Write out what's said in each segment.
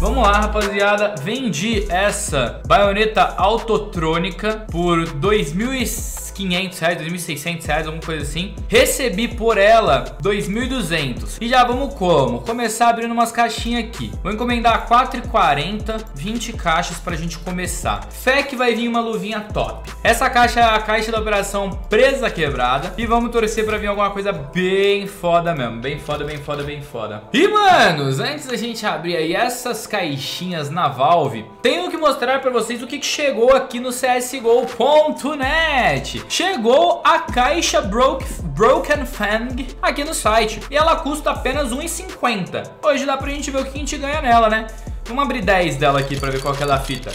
Vamos lá, rapaziada. Vendi essa baioneta autotrônica por 2.500 reais, 2.600 reais, alguma coisa assim. Recebi por ela 2.200. E já vamos como? Começar abrindo umas caixinhas aqui. Vou encomendar 4,40, 20 caixas pra gente começar. Fé que vai vir uma luvinha top. Essa caixa é a caixa da operação presa quebrada. E vamos torcer pra vir alguma coisa bem foda mesmo. Bem foda, bem foda, bem foda. E, manos, antes da gente abrir aí essas caixinhas na Valve, tenho que mostrar pra vocês o que, chegou aqui no CSGO.net. Chegou a caixa Broke, Broken Fang aqui no site. E ela custa apenas R$1,50. Hoje dá pra gente ver o que a gente ganha nela, né? Vamos abrir 10 dela aqui pra ver qual que é da fita.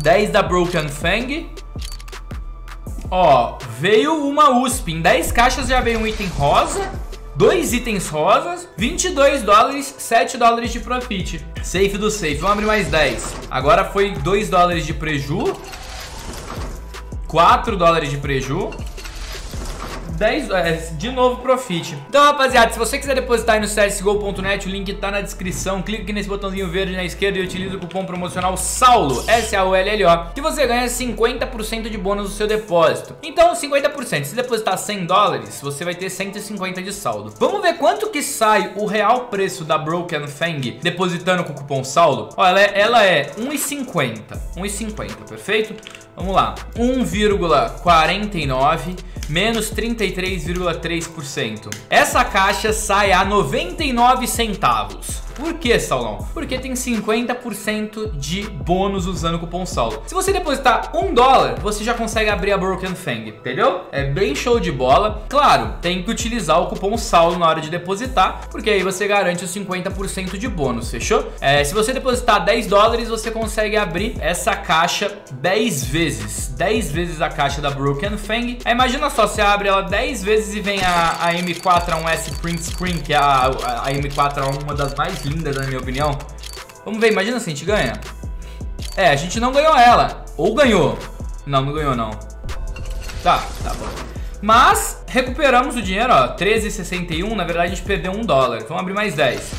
10 da Broken Fang. Ó, veio uma USP. Em 10 caixas já veio um item rosa. Dois itens rosas, 22 dólares, 7 dólares de profit. Safe do safe. Vamos abrir mais 10. Agora foi 2 dólares de preju. 4 dólares de preju. 10, é, de novo profit. Então, rapaziada, se você quiser depositar aí no csgo.net, o link tá na descrição. Clique aqui nesse botãozinho verde na esquerda e utilize o cupom promocional SAULO, S-A-U-L-L-O, que você ganha 50% de bônus no seu depósito. Então, 50%. Se depositar 100 dólares, você vai ter 150 de saldo. Vamos ver quanto que sai o real preço da Broken Fang depositando com o cupom SAULO? Ó, ela é, ela é 1,50. 1,50, perfeito? Vamos lá. 1,49 menos 33,3%. Essa caixa sai a 99 centavos. Por que, Saulão? Porque tem 50% de bônus usando o cupom SAULO. Se você depositar um dólar, você já consegue abrir a Broken Fang, entendeu? É bem show de bola. Claro, tem que utilizar o cupom SAULO na hora de depositar, porque aí você garante os 50% de bônus, fechou? É, se você depositar 10 dólares, você consegue abrir essa caixa 10 vezes. 10 vezes a caixa da Broken Fang. Aí imagina só, você abre ela 10 vezes e vem a, a M4A1S Print Screen, que é a, a, a M4A1, uma das mais lindas, na minha opinião. Vamos ver, imagina se a gente ganha. É, a gente não ganhou ela. Ou ganhou. Não, não ganhou não. Tá, tá bom. Mas recuperamos o dinheiro, ó. 13,61. Na verdade, a gente perdeu um dólar. Vamos abrir mais 10.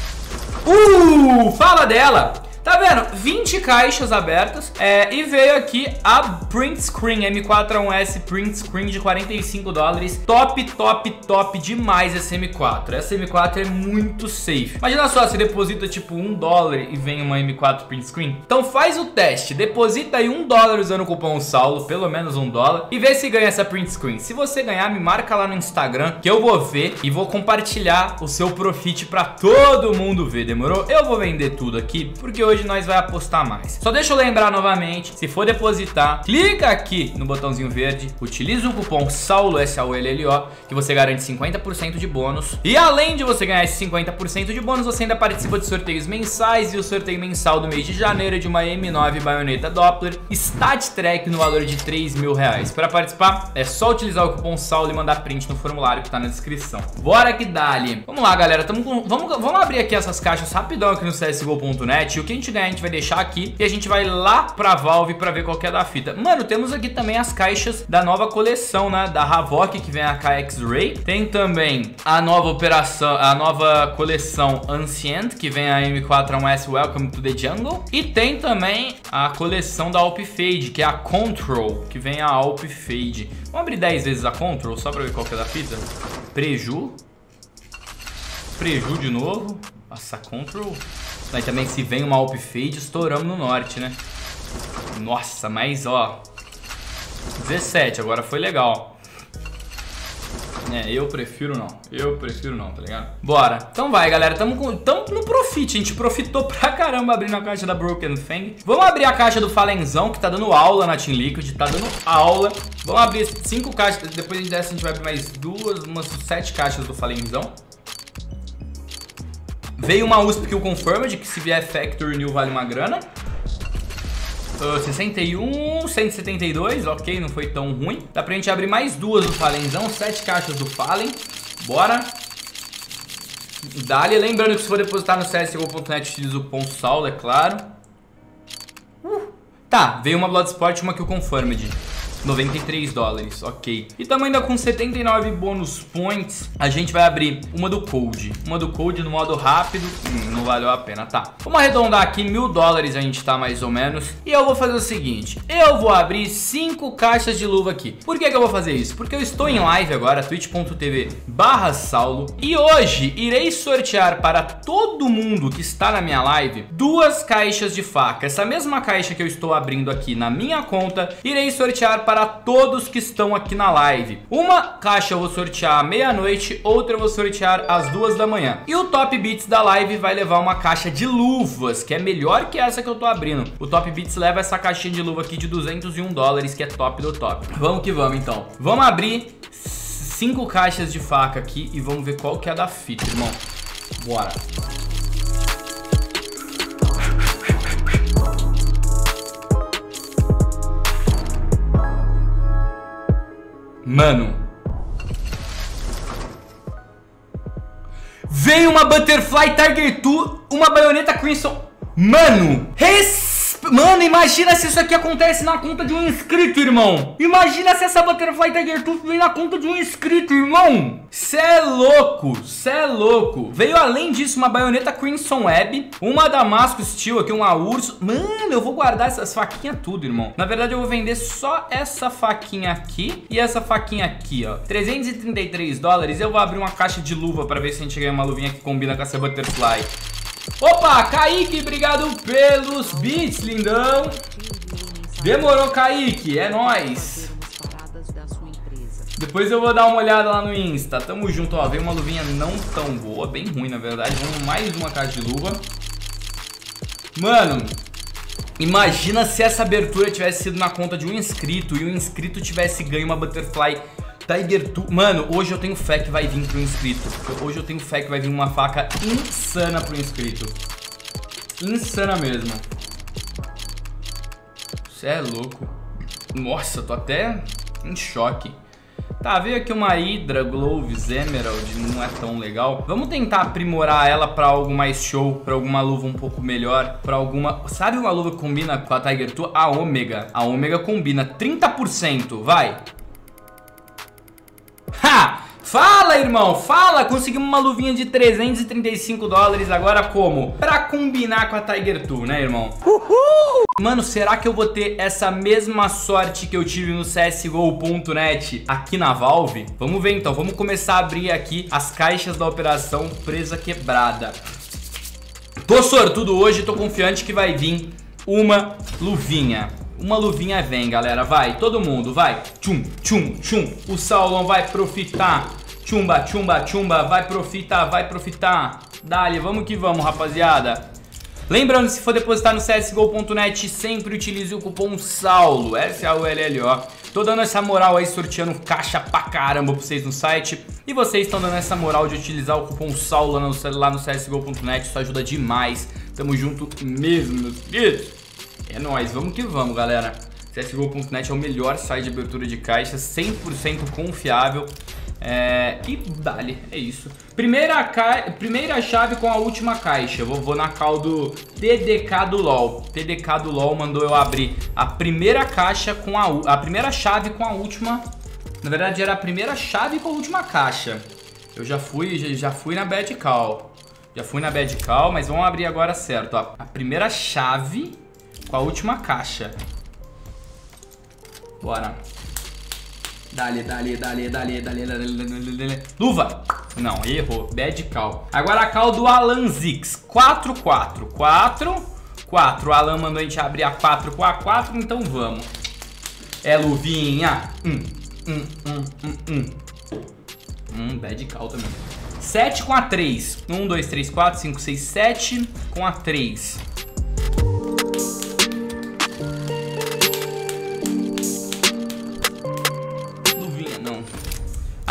Uh! Fala dela! Tá vendo? 20 caixas abertas é, e veio aqui a Print Screen M4A1S Print Screen de 45 dólares. Top, top, top demais essa M4. Essa M4 é muito safe. Imagina só, se deposita tipo 1 dólar e vem uma M4 Print Screen. Então faz o teste, deposita aí 1 dólar usando o cupom SAULO, pelo menos 1 dólar, e vê se ganha essa Print Screen. Se você ganhar, me marca lá no Instagram que eu vou ver e vou compartilhar o seu profit pra todo mundo ver, demorou? Eu vou vender tudo aqui, porque hoje nós vai apostar mais. Só deixa eu lembrar novamente, se for depositar, clica aqui no botãozinho verde, utiliza o cupom SAULO, S-A-U-L-L-O, que você garante 50% de bônus. E além de você ganhar esse 50% de bônus, você ainda participa de sorteios mensais e o sorteio mensal do mês de janeiro de uma M9 baioneta Doppler Stat Track no valor de 3 mil reais. Para participar, é só utilizar o cupom SAULO e mandar print no formulário que tá na descrição. Bora que dali. Vamos lá, galera. Tamo com... vamos, vamos abrir aqui essas caixas rapidão aqui no CSGO.net. O que a gente ganha, a gente vai deixar aqui e a gente vai lá pra Valve pra ver qual é da fita. Mano, temos aqui também as caixas da nova coleção, né? Da Havok, que vem a KX-Ray. Tem também a nova operação, a nova coleção Ancient, que vem a M4A1S Welcome to the Jungle. E tem também a coleção da Alp Fade, que é a Control, que vem a Alp Fade. Vamos abrir 10 vezes a Control, só pra ver qual é da fita. Preju. Preju de novo. Nossa, Control. Mas também se vem uma Alp Fade, estouramos no norte, né? Nossa, mas ó... 17, agora foi legal. É, eu prefiro não. Eu prefiro não, tá ligado? Bora. Então vai, galera. Tamo, com, tamo no profit. A gente profitou pra caramba abrindo a caixa da Broken Fang. Vamos abrir a caixa do Falenzão, que tá dando aula na Team Liquid. Tá dando aula. Vamos abrir cinco caixas. Depois dessa a gente vai abrir mais duas, umas sete caixas do Falenzão. Veio uma USP que o Confirmed, que se vier Factory New vale uma grana. Uh, 61, 172, ok, não foi tão ruim. Dá pra gente abrir mais duas do Falenzão, sete caixas do Fallen. Bora. Dali, lembrando que se for depositar no CSGO.net, utiliza o ponto Saulo, é claro. Uh. Tá, veio uma Bloodsport e uma que o Confirmed. 93 dólares, ok. E estamos ainda com 79 bônus points. A gente vai abrir uma do Code. Uma do Code no modo rápido. Hum, não valeu a pena, tá. Vamos arredondar aqui mil dólares a gente tá mais ou menos. E eu vou fazer o seguinte. Eu vou abrir cinco caixas de luva aqui. Por que, que eu vou fazer isso? Porque eu estou em live agora, twitch.tv barra Saulo. E hoje irei sortear para todo mundo que está na minha live duas caixas de faca. Essa mesma caixa que eu estou abrindo aqui na minha conta, irei sortear para todos que estão aqui na live. Uma caixa eu vou sortear à meia-noite, outra eu vou sortear às duas da manhã. E o Top Beats da live vai levar uma caixa de luvas, que é melhor que essa que eu tô abrindo. O Top Beats leva essa caixinha de luva aqui de 201 dólares, que é top do top. Vamos que vamos então. Vamos abrir cinco caixas de faca aqui e vamos ver qual que é a da fita, irmão. Bora. Mano. Veio uma Butterfly Tiger 2, uma baioneta Crimson. Mano, res Mano, imagina se isso aqui acontece na conta de um inscrito, irmão. Imagina se essa Butterfly Tiger Tooth vem na conta de um inscrito, irmão. Cê é louco, cê é louco. Veio além disso uma baioneta Crimson Web, uma Damasco Steel aqui, uma Urso. Mano, eu vou guardar essas faquinhas tudo, irmão. Na verdade, eu vou vender só essa faquinha aqui e essa faquinha aqui, ó. 333 dólares. Eu vou abrir uma caixa de luva pra ver se a gente ganha uma luvinha que combina com essa Butterfly. Opa, Kaique, obrigado pelos beats, lindão. Demorou, Kaique, é nóis. Depois eu vou dar uma olhada lá no Insta. Tamo junto, ó. Veio uma luvinha não tão boa, bem ruim na verdade. Vamos mais uma caixa de luva. Mano, imagina se essa abertura tivesse sido na conta de um inscrito e o inscrito tivesse ganho uma Butterfly Tiger 2. Mano, hoje eu tenho fé que vai vir pro inscrito. Hoje eu tenho fé que vai vir uma faca insana pro inscrito. Insana mesmo. Você é louco. Nossa, tô até em choque. Tá, veio aqui uma Hydra Gloves Emerald, não é tão legal. Vamos tentar aprimorar ela pra algo mais show, pra alguma luva um pouco melhor, pra alguma... Sabe uma luva que combina com a Tiger 2? A Omega. A Omega combina 30%, vai. Fala, irmão, fala! Conseguimos uma luvinha de 335 dólares, agora como? Pra combinar com a Tiger 2, né, irmão? Uhul! Mano, será que eu vou ter essa mesma sorte que eu tive no CSGO.net aqui na Valve? Vamos ver então, vamos começar a abrir aqui as caixas da operação presa quebrada. Tô sortudo hoje, tô confiante que vai vir uma luvinha. Uma luvinha vem, galera. Vai, todo mundo, vai. Tchum, tchum, tchum. O Saulão vai profitar. Tchumba, tchumba, tchumba. Vai profitar, vai profitar. Dali, vamos que vamos, rapaziada. Lembrando, se for depositar no csgo.net, sempre utilize o cupom SAULO, S-A-U-L-L-O. Tô dando essa moral aí, sorteando caixa pra caramba pra vocês no site. E vocês estão dando essa moral de utilizar o cupom SAULO lá no, lá no csgo.net, isso ajuda demais. Tamo junto mesmo, meus queridos. É nóis, vamos que vamos, galera. CSGO.net é o melhor site de abertura de caixa, 100% confiável. É... E dali, é isso. Primeira, ca... Primeira chave com a última caixa. Vou, vou na cal do TDK do LoL. TDK do LoL mandou eu abrir a primeira caixa com a... A primeira chave com a última... Na verdade era a primeira chave com a última caixa. Eu já fui, já, já fui na bad call. Já fui na bad call, mas vamos abrir agora certo. Ó. A primeira chave com a última caixa. Bora. Dali, dali, dali, dali, dali, dali, dali, dali. Luva! Não, errou. Bad call. Agora a call do Alan Zix. 4, 4. 4, 4. O Alan mandou a gente abrir a 4 com a 4, então vamos. É luvinha. Hum, hum, hum, hum, hum. Hum, bad call também. 7 com a 3. 1, 2, 3, 4, 5, 6, 7 com a 3.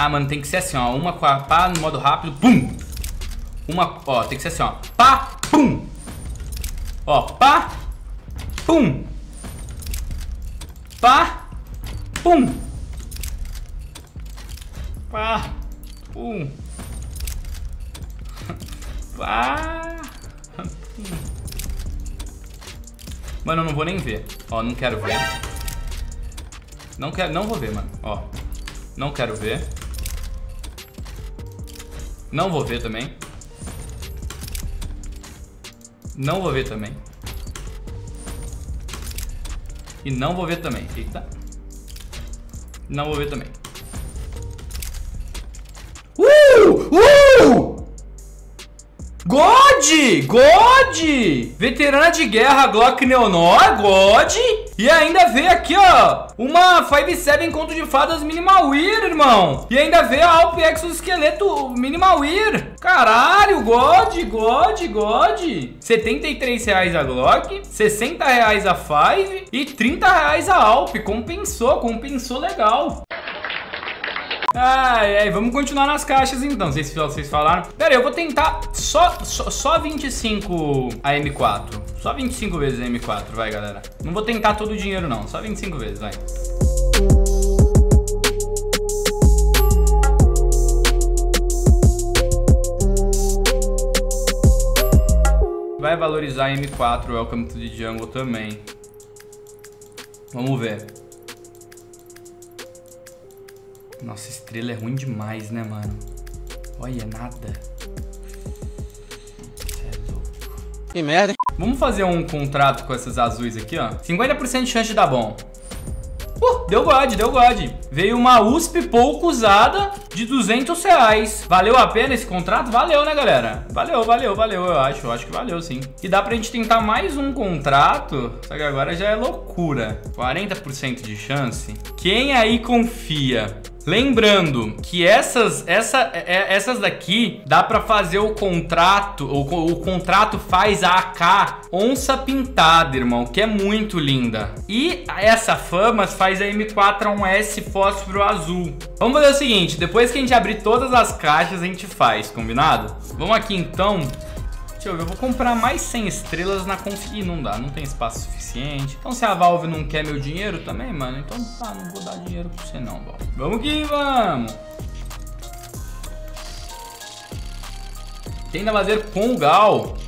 Ah, mano, tem que ser assim, ó. Uma com a pá no modo rápido, pum! Uma, ó, tem que ser assim, ó. Pá, pum! Ó, pá, pum! Pá, pum! Pá, pum! Pá, pum! Mano, eu não vou nem ver. Ó, não quero ver. Não quero, não vou ver, mano. Ó. Não quero ver. Não vou ver também. Não vou ver também. E não vou ver também. Eita. Não vou ver também. Uh! Uh! God! God! Veterana de guerra Glock Neonor, God! E ainda veio aqui, ó, uma 5-7 conto de fadas Minimal Wear, irmão. E ainda veio a Alp Exoesqueleto Minimal Wear. Caralho, God, God, God. 73 reais a Glock, 60 reais a 5 e 30 reais a Alp. Compensou, compensou legal. Ai, ai, vamos continuar nas caixas então, vocês, vocês falaram. Pera aí, eu vou tentar só, só, só 25 a M4. Só 25 vezes a M4, vai galera. Não vou tentar todo o dinheiro não, só 25 vezes, vai. Vai valorizar a M4 Welcome to the Jungle também. Vamos ver. Nossa, estrela é ruim demais, né, mano? Olha, nada. é. Que merda, hein? Vamos fazer um contrato com essas azuis aqui, ó. 50% de chance de dar bom. Uh, deu God, deu God. Veio uma USP pouco usada de 200 reais. Valeu a pena esse contrato? Valeu, né, galera? Valeu, valeu, valeu, eu acho. Eu acho que valeu, sim. E dá pra gente tentar mais um contrato, só que agora já é loucura. 40% de chance. Quem aí confia Lembrando que essas, essa, é, essas daqui dá para fazer o contrato, o, o contrato faz a AK onça pintada, irmão, que é muito linda. E essa Famas faz a M4A1S fósforo azul. Vamos fazer o seguinte, depois que a gente abrir todas as caixas, a gente faz, combinado? Vamos aqui então Deixa eu ver, eu vou comprar mais 100 estrelas na conf... Ih, não dá, não tem espaço suficiente. Então se a Valve não quer meu dinheiro também, mano, então tá, não vou dar dinheiro pra você não, Valve. Vamos que vamos! Tenta fazer com o Gal.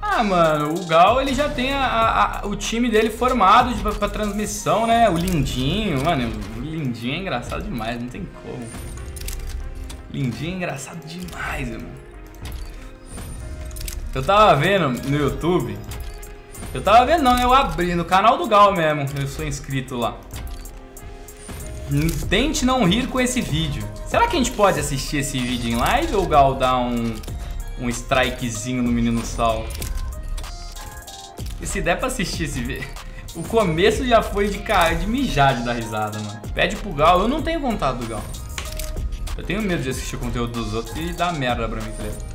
Ah, mano, o Gal ele já tem a, a, a, o time dele formado de, pra, pra, transmissão, né? O Lindinho, mano, o Lindinho é engraçado demais, não tem como. Lindinho é engraçado demais, irmão. Eu tava vendo no YouTube. Eu tava vendo, não, eu abri no canal do Gal mesmo. Eu sou inscrito lá. Tente não rir com esse vídeo. Será que a gente pode assistir esse vídeo em live ou o Gal dá um, um strikezinho no Menino Sal? E se der pra assistir esse vídeo... O começo já foi de, cara, de mijar de dar risada, mano. Pede pro Gal, eu não tenho contato do Gal. Eu tenho medo de assistir o conteúdo dos outros e dar merda pra mim, tá ligado?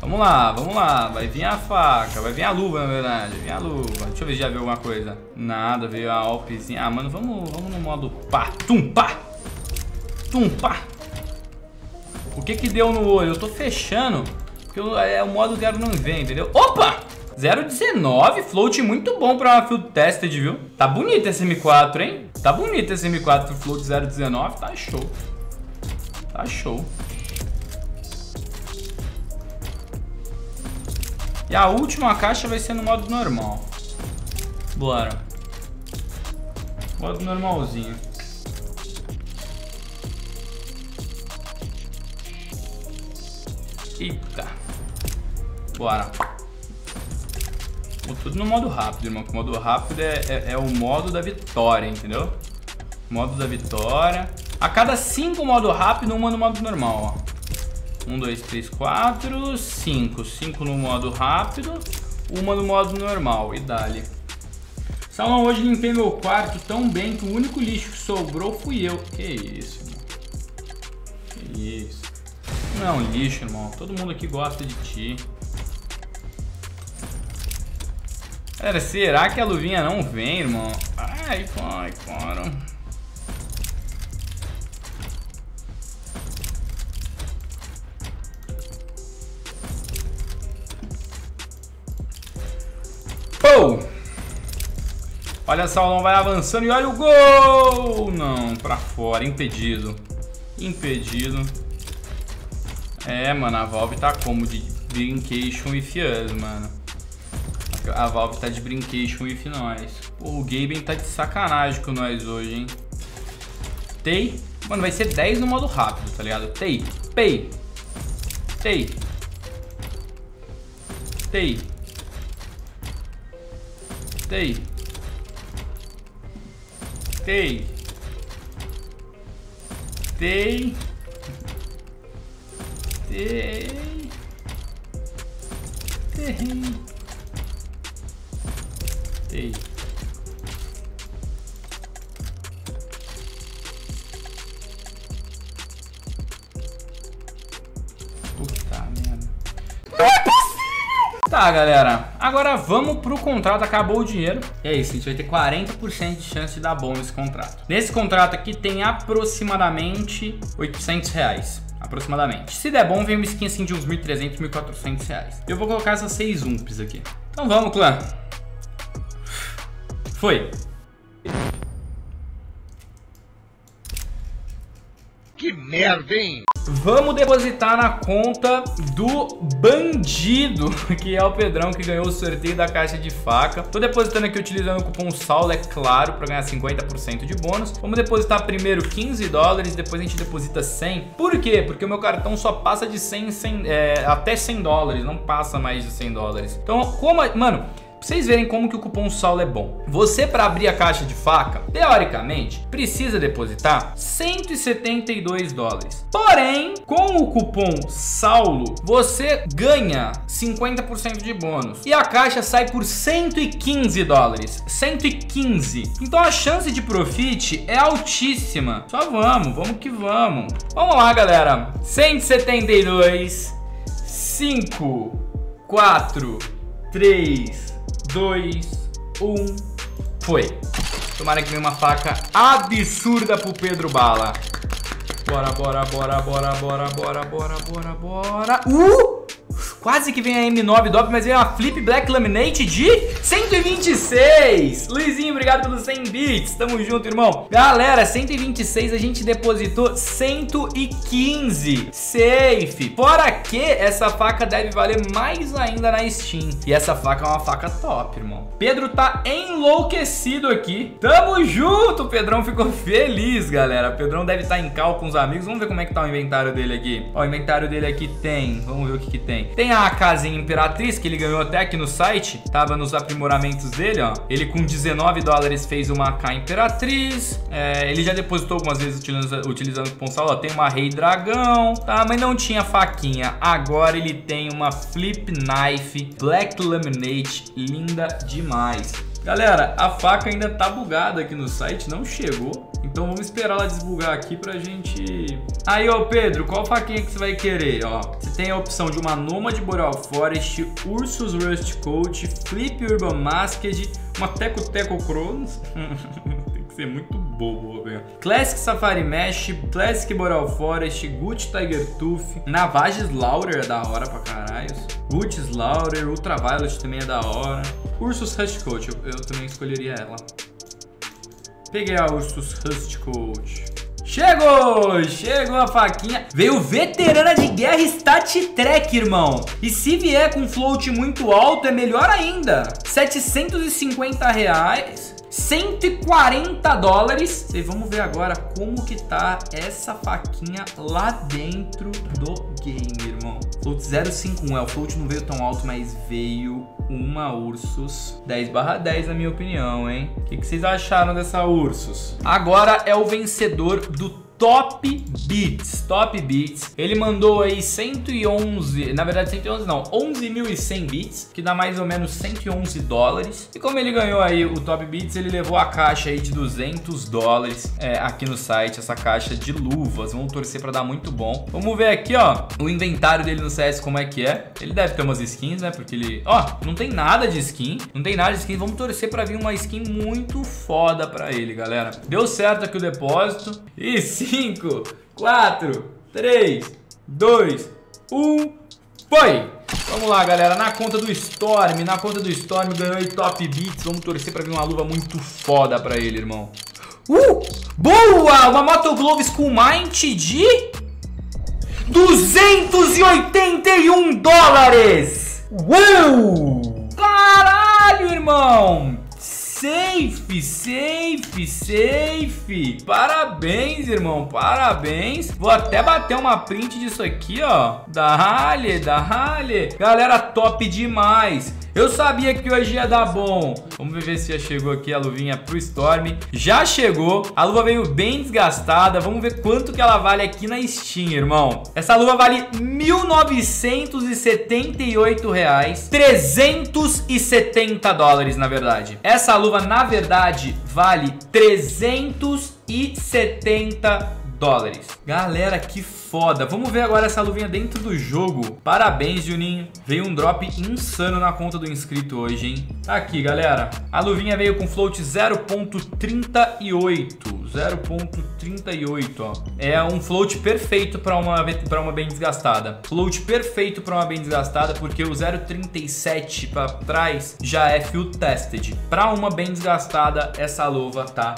Vamos lá, vamos lá. Vai vir a faca, vai vir a luva, na verdade. Vem a luva. Deixa eu ver se já veio alguma coisa. Nada, veio a alpezinha. Ah, mano, vamos, vamos no modo pá. Tum, pá. Tum, pá. O que que deu no olho? Eu tô fechando. Porque eu, é, o modo zero não vem, entendeu? Opa! 0,19, float muito bom pra uma field tested, viu? Tá bonito esse M4, hein? Tá bonito esse M4 float 0,19, tá show. Tá show. E a última caixa vai ser no modo normal. Bora. Modo normalzinho. Eita. Bora. Tudo no modo rápido, irmão. O modo rápido é, é, é, o modo da vitória, entendeu? Modo da vitória. A cada cinco modo rápido, uma no modo normal, ó. 1, 2, 3, 4, 5. 5 no modo rápido, uma no modo normal. E dali. Salão, hoje limpei meu quarto tão bem que o único lixo que sobrou fui eu. Que isso, irmão. Que isso. Não é lixo, irmão. Todo mundo aqui gosta de ti. Cara, será que a luvinha não vem, irmão? Ai, ai, cara. Olha só, não vai avançando e olha o gol! Não, pra fora, impedido. Impedido. É, mano, a Valve tá como? De brincation with us, mano. A Valve tá de brincation with nós. Pô, o Gaben tá de sacanagem com nós hoje, hein? Tei. Mano, vai ser 10 no modo rápido, tá ligado? Tei. Pei. Tei. Tei. Tei. Tei. Tei. Tei. Tei. Tei. Tá, galera. Agora vamos pro contrato. Acabou o dinheiro. E é isso, a gente vai ter 40% de chance de dar bom nesse contrato. Nesse contrato aqui tem aproximadamente 800 reais. Aproximadamente. Se der bom, vem uma skin assim de uns 1.300, 1.400 reais. Eu vou colocar essas 6 umps aqui. Então vamos, clã. Foi. Que merda, hein? Vamos depositar na conta do bandido, que é o Pedrão que ganhou o sorteio da caixa de faca. Tô depositando aqui utilizando o cupom SAULO, é claro, para ganhar 50% de bônus. Vamos depositar primeiro 15 dólares, depois a gente deposita 100. Por quê? Porque o meu cartão só passa de 100, 100 é, até 100 dólares, não passa mais de 100 dólares. Então, como... Mano... Vocês verem como que o cupom SAULO é bom. Você, para abrir a caixa de faca, teoricamente, precisa depositar 172 dólares. Porém, com o cupom SAULO, você ganha 50% de bônus. E a caixa sai por 115 dólares. 115. Então a chance de profit é altíssima. Só vamos, vamos que vamos. Vamos lá, galera. 172, 5, 4, 3, 2, 1, foi. Tomara que venha uma faca absurda pro Pedro Bala. Bora, bora, bora, bora, bora, bora, bora, bora, bora. Uh! Quase que vem a M9 DOP, mas vem a Flip Black Laminate de 126. Luizinho, obrigado pelos 100 bits. Tamo junto, irmão. Galera, 126 a gente depositou 115. Safe. Fora que essa faca deve valer mais ainda na Steam. E essa faca é uma faca top, irmão. Pedro tá enlouquecido aqui. Tamo junto. Pedrão ficou feliz, galera. Pedrão deve estar tá em cal com os amigos. Vamos ver como é que tá o inventário dele aqui. Ó, o inventário dele aqui tem... Vamos ver o que que tem. Tem a casinha Imperatriz, que ele ganhou até aqui no site. Tava nos aprimoramentos dele, ó. Ele com 19 dólares fez uma K Imperatriz. É, ele já depositou algumas vezes utilizando, utilizando o cupom SAL. Ó, tem uma Rei Dragão, tá? Mas não tinha faquinha. Agora ele tem uma Flip Knife Black Laminate. Linda demais. Galera, a faca ainda tá bugada aqui no site, não chegou. Então vamos esperar ela desbugar aqui pra gente... Aí, ó, Pedro, qual faquinha que você vai querer, ó? Você tem a opção de uma Nomad Boreal Forest, Ursus Rust Coat, Flip Urban Masked, uma Teco Teco Cronos... tem que ser muito bobo, velho. Classic Safari Mesh, Classic Boreal Forest, Gucci Tiger Tooth, Navages Lauder é da hora pra caralho. Gucci Lauder, Ultraviolet também é da hora. Ursus Rust Coat, eu, eu também escolheria ela. Peguei a Ursus Rust Coat. Chegou! Chegou a faquinha. Veio veterana de guerra Stat Trek, irmão. E se vier com float muito alto, é melhor ainda. 750 reais. 140 dólares. E vamos ver agora como que tá essa faquinha lá dentro do game, irmão. Float 051, é, o float não veio tão alto, mas veio uma Ursus 10 barra 10 na minha opinião, hein? O que, que vocês acharam dessa Ursus? Agora é o vencedor do Top Beats, Top Beats. Ele mandou aí 111, na verdade 111 não, 11.100 bits, que dá mais ou menos 111 dólares. E como ele ganhou aí o Top Beats, ele levou a caixa aí de 200 dólares é, aqui no site, essa caixa de luvas. Vamos torcer para dar muito bom. Vamos ver aqui, ó, o inventário dele no CS como é que é. Ele deve ter umas skins, né? Porque ele, ó, não tem nada de skin, não tem nada de skin. Vamos torcer para vir uma skin muito foda para ele, galera. Deu certo aqui o depósito. E sim, 5, 4, 3, 2, 1, foi! Vamos lá, galera, na conta do Storm, na conta do Storm ganhou Top Beats, vamos torcer pra vir uma luva muito foda pra ele, irmão. Uh! Boa! Uma Moto Gloves com Mind de... 281 dólares! Uou! Caralho, irmão! Safe, safe, safe. Parabéns, irmão, parabéns. Vou até bater uma print disso aqui, ó. Da Halle, da Halle. Galera, top demais. Eu sabia que hoje ia dar bom. Vamos ver se já chegou aqui a luvinha pro Storm. Já chegou. A luva veio bem desgastada. Vamos ver quanto que ela vale aqui na Steam, irmão. Essa luva vale 1.978 reais. 370 dólares, na verdade. Essa luva, na verdade, vale 370 dólares. Galera, que foda. Vamos ver agora essa luvinha dentro do jogo. Parabéns, Juninho. Veio um drop insano na conta do inscrito hoje, hein? Tá aqui, galera. A luvinha veio com float 0.38. 0.38, ó. É um float perfeito para uma, pra uma bem desgastada. Float perfeito para uma bem desgastada, porque o 0.37 para trás já é field tested. Para uma bem desgastada, essa luva tá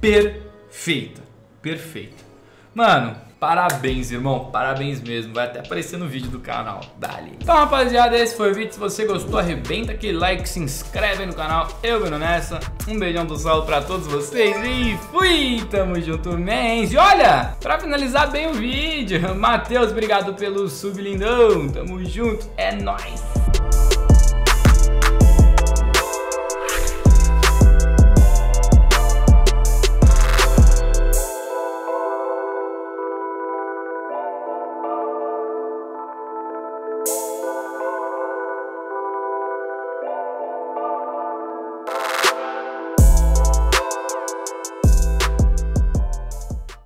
perfeita. Perfeita. Mano, Parabéns, irmão. Parabéns mesmo. Vai até aparecer no vídeo do canal. Dali. Então, rapaziada, esse foi o vídeo. Se você gostou, arrebenta aquele like, se inscreve no canal. Eu vendo nessa. Um beijão do sol pra todos vocês e fui! Tamo junto, mens. E olha, pra finalizar bem o vídeo, Matheus, obrigado pelo sub lindão. Tamo junto. É nóis.